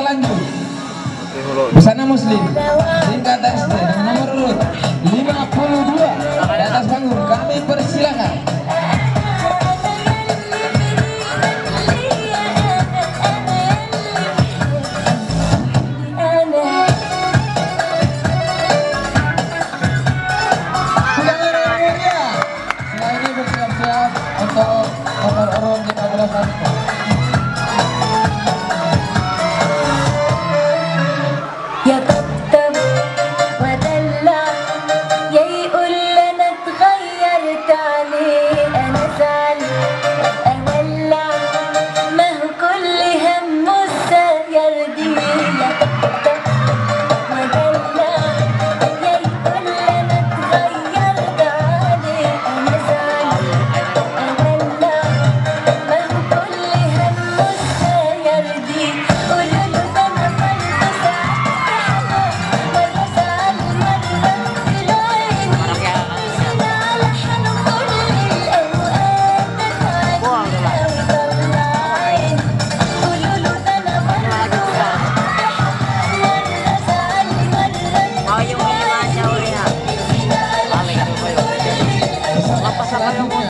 kita lanjut busana muslim. Tingkat SD nomor urut. 52 di atas panggung. Kami persilakan. Untuk nomor urut 15 Yeah.